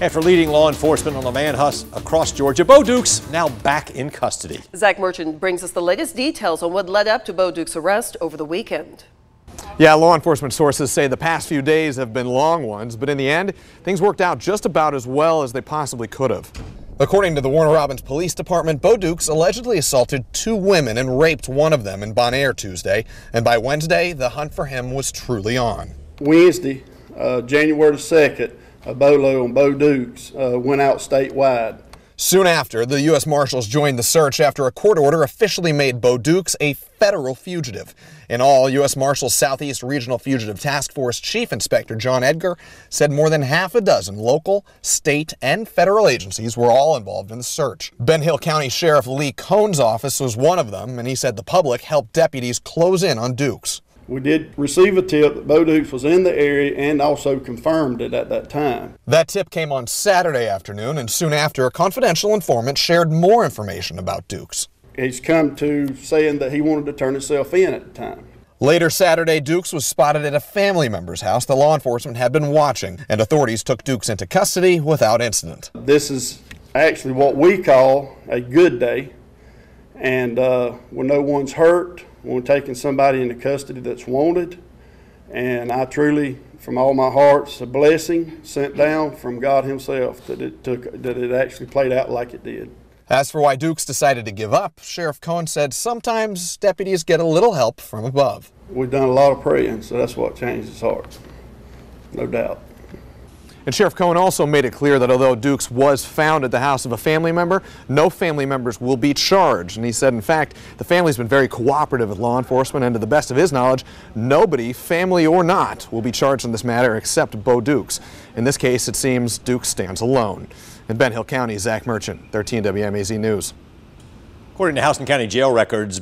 After leading law enforcement on a manhunt across Georgia, Bo Dukes now back in custody. Zach Merchant brings us the latest details on what led up to Bo Duke's arrest over the weekend. Yeah, law enforcement sources say the past few days have been long ones, but in the end, things worked out just about as well as they possibly could have. According to the Warner Robins Police Department, Bo Dukes allegedly assaulted two women and raped one of them in Bonaire Tuesday, and by Wednesday, the hunt for him was truly on. Wednesday, uh, January the 2nd, a bolo on Bo Dukes uh, went out statewide. Soon after, the U.S. Marshals joined the search after a court order officially made Bo Dukes a federal fugitive. In all, U.S. Marshals Southeast Regional Fugitive Task Force Chief Inspector John Edgar said more than half a dozen local, state, and federal agencies were all involved in the search. Ben Hill County Sheriff Lee Cone's office was one of them, and he said the public helped deputies close in on Dukes. We did receive a tip that Bo Dukes was in the area and also confirmed it at that time. That tip came on Saturday afternoon, and soon after, a confidential informant shared more information about Dukes. He's come to saying that he wanted to turn himself in at the time. Later Saturday, Dukes was spotted at a family member's house the law enforcement had been watching, and authorities took Dukes into custody without incident. This is actually what we call a good day, and uh, when no one's hurt, when taking somebody into custody that's wanted. And I truly, from all my heart, it's a blessing sent down from God Himself that it took, that it actually played out like it did. As for why Dukes decided to give up, Sheriff Cone said sometimes deputies get a little help from above. We've done a lot of praying, so that's what changed his heart, no doubt. And Sheriff Cone also made it clear that although Dukes was found at the house of a family member, no family members will be charged. And he said, in fact, the family's been very cooperative with law enforcement, and to the best of his knowledge, nobody, family or not, will be charged in this matter except Bo Dukes. In this case, it seems Dukes stands alone. In Ben Hill County, Zach Merchant, 13 WMAZ News. According to Houston County jail records,